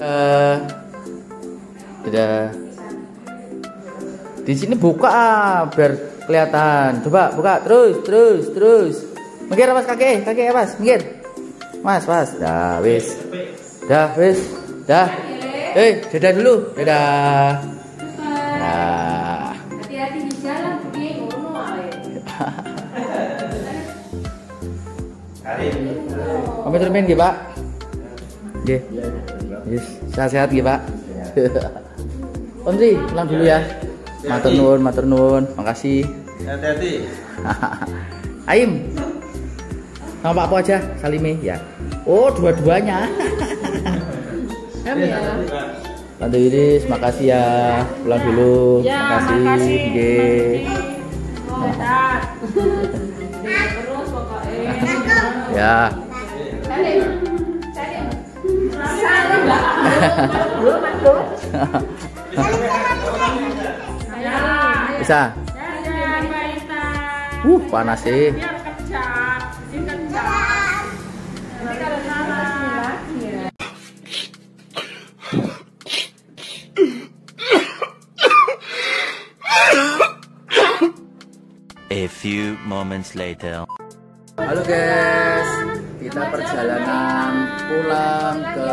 Eh, Dadah. Di sini buka ah, biar kelihatan. Coba buka terus, terus, terus. Minggir mas kaki, kaki ya mas, minggir. Mas, mas, dah wis, dah wis, dah. Eh, dadah dulu, dadah. Nah, Hati-hati di jalan, piye ngono ae. kami termin gitu pak. Nggih. Yes, sehat-sehat gitu pak. Om Tri, pulang dulu ya. Matur nuwun, matur nuwun. Makasih. Hati-hati. Aim. Sama Pak Po aja, Salimi ya. Oh, dua-duanya. Am ya. Tante Iris, makasih ya. Pulang dulu. Ya, makasih. makasih. Nggih. Pokoknya. Ya. Bisa. Uh, panas sih. A few moments later. Halo guys, kita perjalanan pulang ke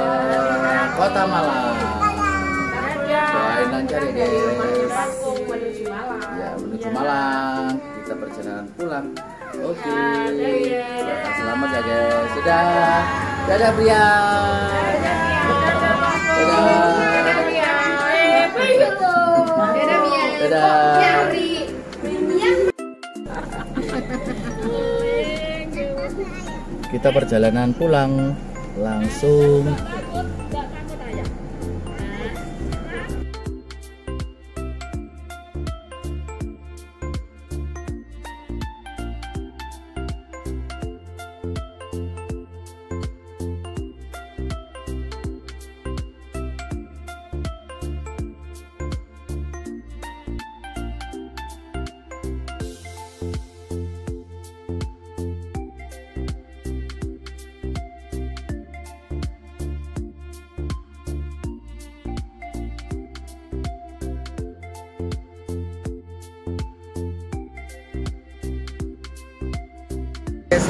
Kota Malang. Doain lancar ya guys. Ya menuju Malang, kita perjalanan pulang. Oke, Selamat- selamat ya guys. Dadah, dadah Brian. Dadah. Dadah. Kita perjalanan pulang langsung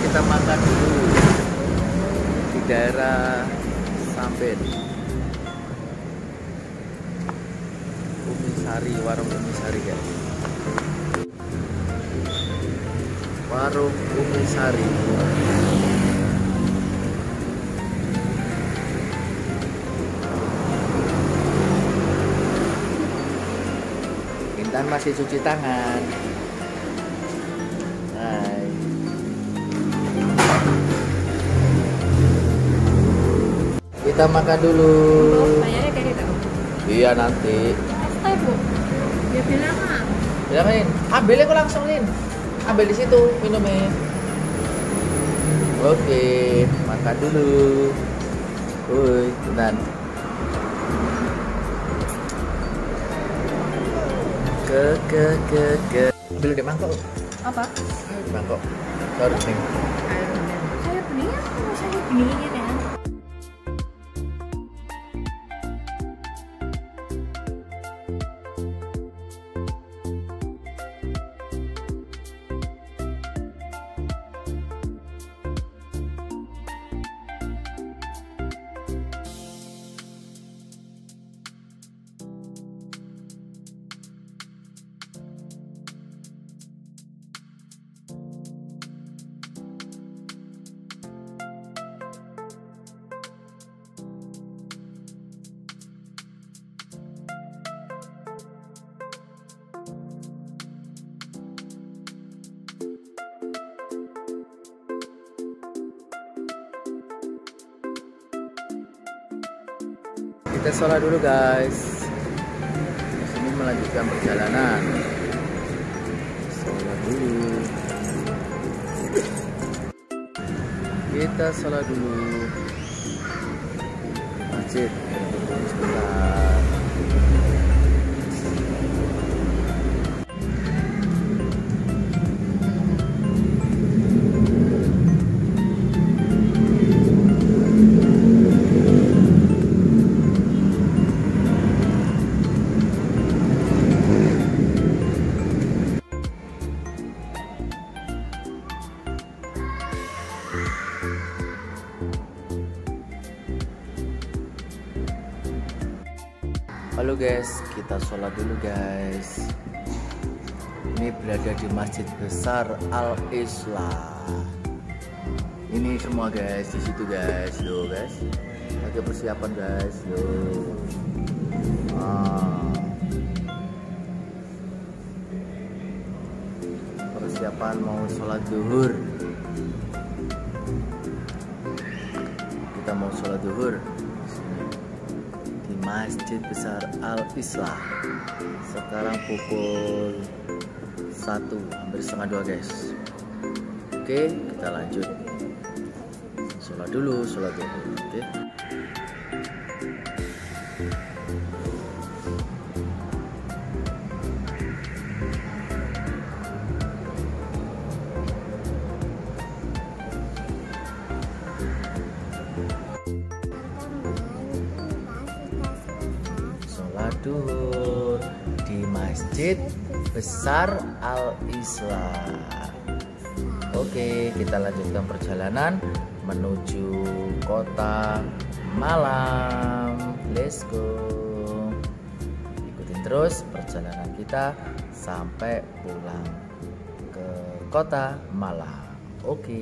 kita makan dulu di daerah Sampen. Umisari, warung Umisari guys. Warung Umisari. Intan masih cuci tangan. Kita makan dulu. Bayarnya gitu. Iya nanti. Bu. Dia bilang ah. Bilangin, ambilnya kok langsung Lin. Ambil di situ minumnya. Oke, makan dulu. Woi, bentar. Ke ke ke ke. Ambil di mangkok. Apa? Di mangkok. Harus nih. Saya bening saya bening Kita sholat dulu guys. Di sini melanjutkan perjalanan. Sholat dulu. Kita sholat dulu. Masjid. Sebentar. Halo guys, kita sholat dulu guys. Ini berada di Masjid Besar Al Islam. Ini semua guys di situ guys, lo guys. Lagi persiapan guys, lo. Ah. Persiapan mau sholat duhur. Kita mau sholat duhur Masjid Besar Al Islam. Sekarang pukul satu hampir setengah dua guys. Oke, kita lanjut. Sholat dulu, sholat dulu. Oke. Duhur di Masjid Besar Al Islam. Oke, kita lanjutkan perjalanan menuju kota Malang. Let's go. Ikutin terus perjalanan kita sampai pulang ke kota Malang. Oke.